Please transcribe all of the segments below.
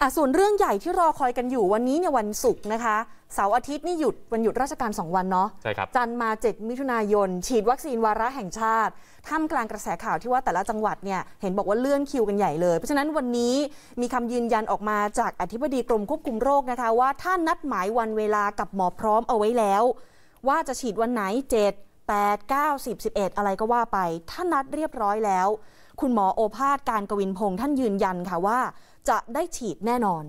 อะส่วนเรื่องใหญ่ที่รอคอยกันอยู่วันนี้เนี่ยวันศุกร์นะคะ เสาร์อาทิตย์นี่หยุดวันหยุดราชการ 2 วันเนาะใช่ครับจันทร์มา 7 มิถุนายน ฉีดวัคซีนวาระแห่งชาติท่ามกลางกระแสข่าวที่ว่าแต่ละจังหวัดเนี่ยเห็นบอกว่าเลื่อนคิวกันใหญ่เลย เพราะฉะนั้นวันนี้มีคำยืนยันออกมาจากอธิบดีกรมควบคุมโรคนะคะ ว่าถ้านัดหมายวันเวลากับหมอพร้อมเอาไว้แล้ว ว่าจะฉีดวันไหน 7 8 9 10 11 อะไรก็ว่าไป ถ้านัดเรียบร้อยแล้ว คุณหมอโอภาสการกวินพงษ์ท่านยืนยันค่ะว่า จะได้ฉีดแน่นอน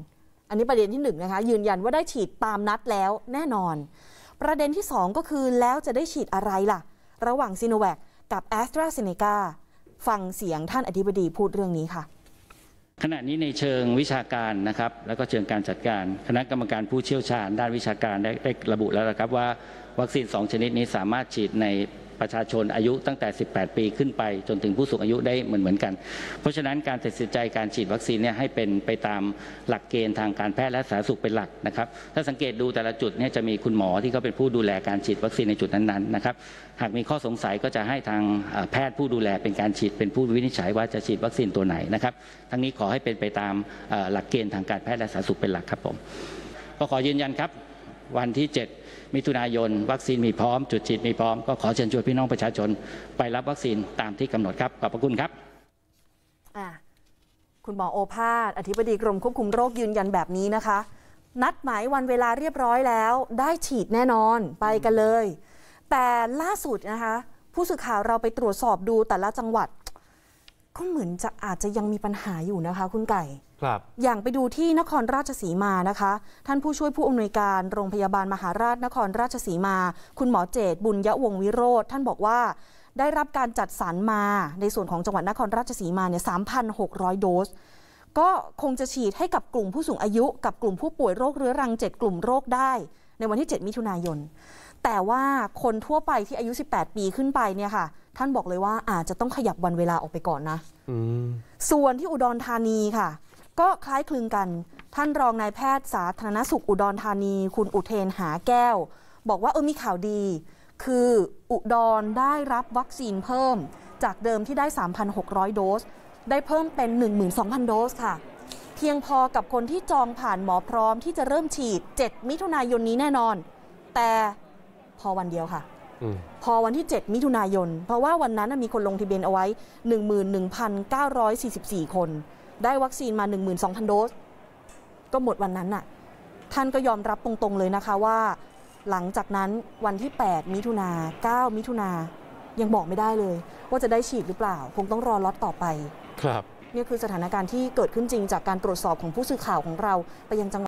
อันนี้ประเด็นที่หนึ่งนะคะยืนยันว่าได้ฉีดตามนัดแล้วแน่นอน ประเด็นที่สองก็คือแล้วจะได้ฉีดอะไรล่ะ ระหว่างซีโนแวคกับแอสตราเซเนกาฟังเสียงท่านอธิบดีพูดเรื่องนี้ค่ะขณะนี้ในเชิงวิชาการนะครับแล้วก็เชิงการจัดการคณะกรรมการผู้เชี่ยวชาญ ด้านวิชาการได้ได้ระบุแล้วนะครับว่าวัคซีน 2 ชนิดนี้สามารถฉีดใน ประชาชนอายุตั้งแต่ 18 ปีขึ้นไป จนถึงผู้สูงอายุได้เหมือนเหมือนกัน เพราะฉะนั้นการตัดสินใจการฉีดวัคซีนเนี่ยให้เป็นไปตามหลักเกณฑ์ทางการแพทย์และสาธารณสุขเป็นหลักนะครับ ถ้าสังเกตดูแต่ละจุดเนี่ยจะมีคุณหมอที่เขาเป็นผู้ดูแลการฉีดวัคซีนในจุดนั้นๆนะครับ หากมีข้อสงสัยก็จะให้ทางแพทย์ผู้ดูแลเป็นการฉีดเป็นผู้วินิจฉัยว่าจะฉีดวัคซีนตัวไหนนะครับ ทั้งนี้ขอให้เป็นไปตามหลักเกณฑ์ทางการแพทย์และสาธารณสุขเป็นหลักครับผมก็ขอยืนยันครับ วันที่ 7 มิถุนายน วัคซีนมีพร้อม จุดฉีดมีพร้อม ก็ขอเชิญชวนพี่น้องประชาชน ไปรับวัคซีนตามที่กำหนดครับ ขอบพระคุณครับคุณหมอโอภาส อธิบดีกรมควบคุมโรคยืนยันแบบนี้นะคะ นัดหมายวันเวลาเรียบร้อยแล้ว ได้ฉีดแน่นอนไปกันเลย แต่ล่าสุดนะคะ ผู้สื่อข่าวเราไปตรวจสอบดูแต่ละจังหวัด ก็เหมือนจะอาจจะยังมีปัญหาอยู่นะคะคุณไก่ ครับ อย่างไปดูที่นครราชสีมานะคะ ท่านผู้ช่วยผู้อำนวยการโรงพยาบาลมหาราชนครราชสีมา คุณหมอเจตบุญยวงศ์วิโรธท่านบอกว่าได้รับการจัดสรรมาในส่วนของจังหวัดนครราชสีมาเนี่ย3,600 โดส ก็คงจะฉีดให้กับกลุ่มผู้สูงอายุ กับกลุ่มผู้ป่วยโรคเรื้อรัง 7 กลุ่มโรคได้ ในวันที่ 7 มิถุนายน แต่ว่าคนทั่วไปที่อายุ 18 ปีขึ้นไปเนี่ยค่ะ ท่านบอกเลยว่าอาจจะต้องขยับวันเวลาออกไปก่อนนะอืมส่วนที่อุดรธานีค่ะ ก็คล้ายคลึงกัน ท่านรองนายแพทย์สาธารณสุขอุดรธานี คุณอุเทนหาแก้ว บอกว่าเออมีข่าวดี คืออุดรได้รับวัคซีนเพิ่ม จากเดิมที่ได้ 3,600 โดส ได้เพิ่มเป็น 12,000 โดสค่ะเพียงพอกับคนที่จองผ่านหมอพร้อมที่จะเริ่มฉีด 7 มิถุนายนนี้แน่นอน แต่พอวันเดียวค่ะอืมพอวันที่ 7 มิถุนายน เพราะว่าวันนั้นนะมีคนลงทะเบียนเอาไว้ 11,944 คน ได้วัคซีนมา 12,000 โดส ก็หมดวันนั้นน่ะ ท่านก็ยอมรับตรงๆเลยนะคะว่า หลังจากนั้นวันที่ 8 มิถุนา9มิถุนายังบอกไม่ได้เลย ว่าจะได้ฉีดหรือเปล่า คงต้องรอล็อตต่อไป ครับ นี่คือสถานการณ์ที่เกิดขึ้นจริงจากการตรวจสอบของผู้สื่อข่าวของเราไปยังจังหวัด